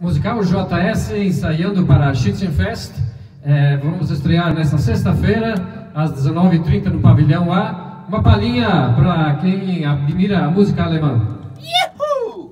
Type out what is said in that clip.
Musical JS ensaiando para a Schützenfest. É, vamos estrear nesta sexta-feira, às 19h30 no Pavilhão A. Uma palhinha para quem admira a música alemã. Yuhu!